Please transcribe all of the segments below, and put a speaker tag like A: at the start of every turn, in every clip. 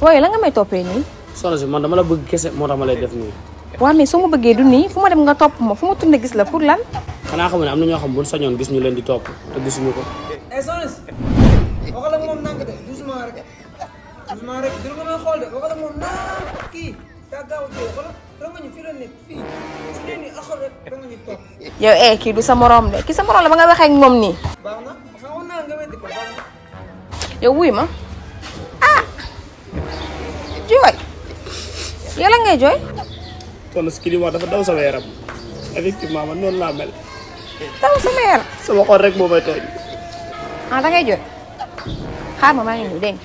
A: waaye la nga may toppee nii.
B: soxna si man dama la bëgg kese moo tax ma lay def nii.
A: waaw mais soo ma bëggee du nii fu ma dem nga topp ma fu ma tourné gis la pour lan.
B: xanaa xam ne am na ñoo xam bu ñu sañoon gis ñu leen di topp te gisuñu ko.
C: Eh, soxna si waxal ak moom nang de doucement rek doucement rek dina ko may xool de waxal ak moom nang kii daa gaaw a jël xoolal dama ñu fi la nekk fii su dee nii axal rek dama ñu topp.
A: yow eh kii du sa morom de kii sa morom la ba nga waxee ak moom nii.
C: baax na xawoon naa nga weddi ko baax na.
A: yow wuy ma ah jooy yow la ngay jooy
B: soxna si kii dafa daw sama yaram effectivement man noonu laa mel
A: daw sama yaram
B: sama xol rek moo may tooñ
A: ah da ngay jooy xaar ma maa ngi ñëw dégg nga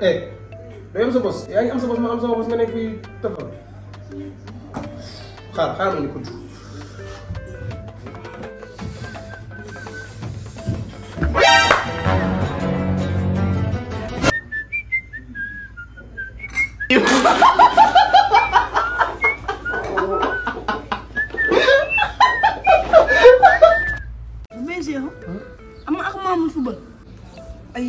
C: eh day am sa bos yaa ngi am sa bos ma am sama bos nga nekk fii tafal xaar xaar ma ñu
D: ko dugg. am ak maa mun football.
C: ay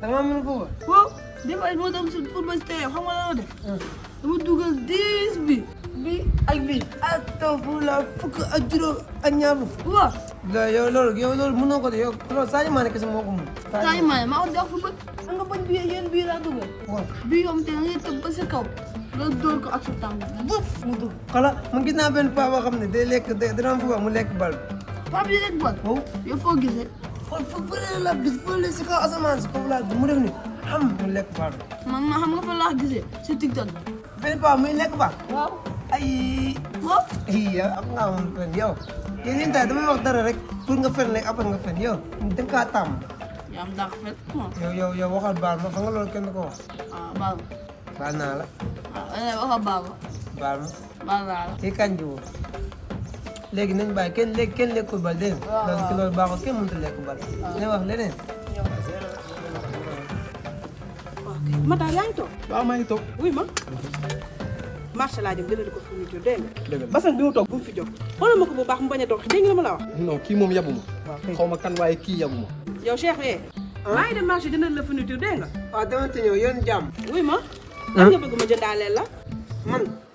C: da maa mun football.
D: waaw dem ay moo dem si football si tey xam nga lan la def. Ah. dama dugal dix bi. bi ak bi
C: ak taw fu la fukk ak juróom ak ñaar fukk.
D: waaw.
C: yow loolu yow loolu mënoo ko de yow loolu Sadio Mané kese moo ko mën.
D: Sadio Mané maa ko jox football. xam nga bañ bi yéen bii laa dugal.
C: waaw
D: bii yoom te ngay tëb ba sa kaw. nga dóor ko ak sa tànk bëf mu dugg.
C: xala man gis naa benn paa boo xam ne day lekk day dina am fubaab mu lekk bal.
D: paa bi lekk bal.
C: waaw
D: yow foo gisee.
C: xool fa fële la gis fële si kaw asamaan si foofu laa gis mu def ni xam mu lekk bal.
D: man ma xam nga fa laa gisee si TikTok bi.
C: benn paa muy nekk ba.
D: waaw.
C: ay. moom. iya am nga am fen yow. yéen ñun daal damay wax dara rek pour nga fen rek après nga fen yow da nga kaa tàmm.
D: yaa am dàq fen.
C: yow yow yow waxal baal ma xam nga loolu kenn du ko wax.
D: ah baal ma.
C: baal naa la.
D: ah waxal baal ma.
C: baal ma.
D: baal naa la.
C: kii kañ jiwu. léegi nañ bàyyi kenn léegi kenn lekkul bal dégg nga. loolu ci loolu baaxul kenn mënut a lekk bal. nañ wax leneen.
E: Matar yaa ngi toog.
B: waaw maa ngi toog.
E: wuy ma. marché laa jëm jëlal ko fourniture dégg nga.
B: dëgg la
E: basan bi mu toog bu mu fi jóg. xoolal ma ko bu baax mu bañ a toog dégg nga la ma la wax.
B: non kii moom yabu ma.
E: waaw kay
B: xaw ma kan waaye kii yabu ma.
E: yow Cheikh eh. maa ngi dem marché jëndal la fourniture dégg nga.
C: waaw dama te ñëw yoon jàmm.
E: wuy ma. lan nga bëgg ma jëndaaleel la.
C: man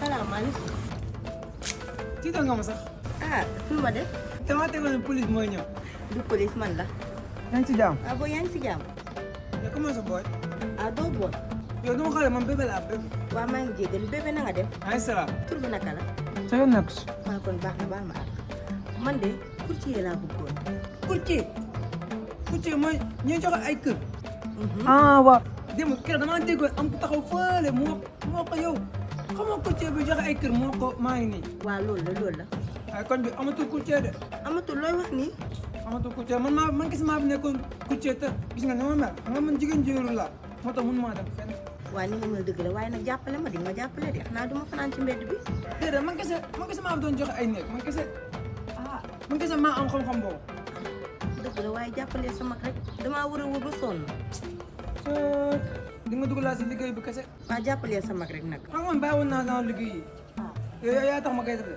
A: salaamaaleykum.
C: tiital nga ma sax.
A: ah fi ma def.
C: damaa tegoon ne police mooy ñëw.
A: du police man la.
C: yaa ngi ci jàmm.
A: ah booy yaa ngi si jàmm.
C: mais comment ça booy.
A: ah doo booy.
C: yow dama xoolee man bébé laa bébé.
A: waaw maa ngi jégalu bébé na nga def.
C: ay salaam.
A: tur bi naka la.
C: sa yoon nekk si.
A: waaw kon baax na baal ma àq. man de courtier laa bëggoon.
C: courtier courtier mooy ñuy joxe ay kër. Mhm. ah waaw. démb keroog damaa déggoon am ku taxaw fële moo moo ko yow xamoo courtier bi joxe ay kër moo ko maa ngi nii.
A: waaw loolu la loolu la.
F: waaye kon bi amatul courtier de.
G: amatul looy wax nii.
F: amatul courtier man maa man gis maa fi nekkoon courtier te gis nga ni ma mel xam nga man jigéen jiwéru laa. moo tax mënuma dem fenn.
G: waaye ni nga mën a dëgg la waaye nag jàppale ma di nga ma jàppale de xanaa du ma fanaan ci mbedd bi.
F: déedéet man kese man kese maa am doon joxe ay néeg man kese ah man kese maa am xam-xam boobu.
G: dëgg la waaye jàppale sa mag rek damaa war a wër ba sonn.
F: soo di nga dugg laa si liggéey bi kese.
G: waa jàppale sa mag rek nag.
F: xam nga man bàyyi woon naa sama liggéey yi. yow yaa tax ma koy def de.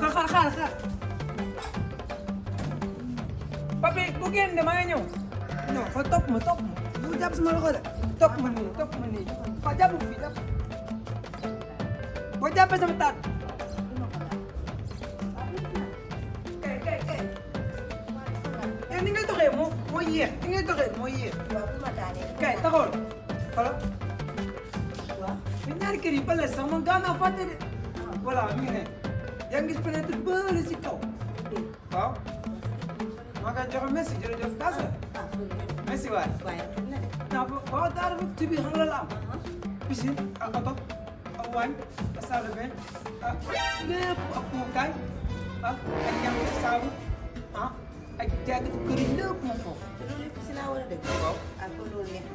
F: xaar xaar xaar xaar papi bu génn de maa ngi ñëw non fa topp ma topp ma bu jàpp sama loxo de topp ma nii topp ma nii fa jàpp fii jàpp boo jàppee sama taat kay kay kay yow ni ngay doxee moo moo yéex ni ngay doxee moo yéex kay taxawal xoolal
G: waaw
F: mais ñaari kër yi ba léegi sax man gaaw naa fàtte de. voilà mi ngi ne yaa ngi gis fenêtre bële ci kaw. waaw. maa ngi koy joxe merci jërëjëf Kasa. ah merci waay.
G: waaye xam na de.
F: naa ko waaw daal dafa ci biir xam la la am. piscine ak oto ak waañ ak salle de bain ak lépp ak kuukaay ak ak yàq saabu ah ak jaagatu kër yi lépp moom foofu.
G: loolu yëpp si laa war a dëgg.
F: waaw.
G: ah kon loolu neex
F: na.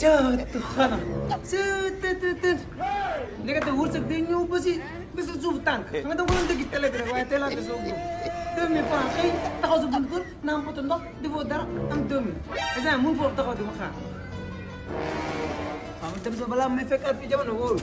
F: cëtt xanaa cëtt tët tët ndekete wërsëg day ñëw ba si ba si suuf tànk xam nga dama ko doon dégg télé bi rek waaye tey laa ko soog a deux mille francs xëy taxaw sa bunt kër naan poto ndox defoo dara am deux mille instant mun foofu taxaw di ma xaar waaw dem sa balaa may fekkaat fi jamono
G: wóorul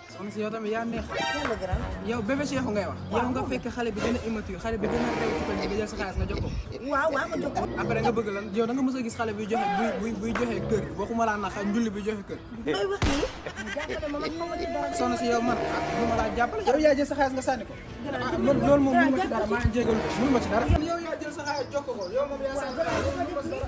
B: soxna si yow tamit yaa neex yow bébé Cheikh ngay wax yow nga fekk xale bi gën a immature xale bi gën a réew ci koñ bi nga jël sa xaalis nga jox ko
G: waaw waaw nga jox ko
B: après nga bëgg lan yow da nga mës a gis xale bi joxe buy buy buy joxe kër waxuma laa nax njulli bi joxe kër
G: ay wax ni jàppale ma man ma ci dara
B: soxna si yow man lu ma laa jàppale yow yaa jël sa xaalis nga sànni ko ah man loolu moom mënu ma ci dara maa ngi jégal mënu ma ci dara yow yaa jël sa xaalis jox ko ko yow moom yaa sànni ko mënu ma ci dara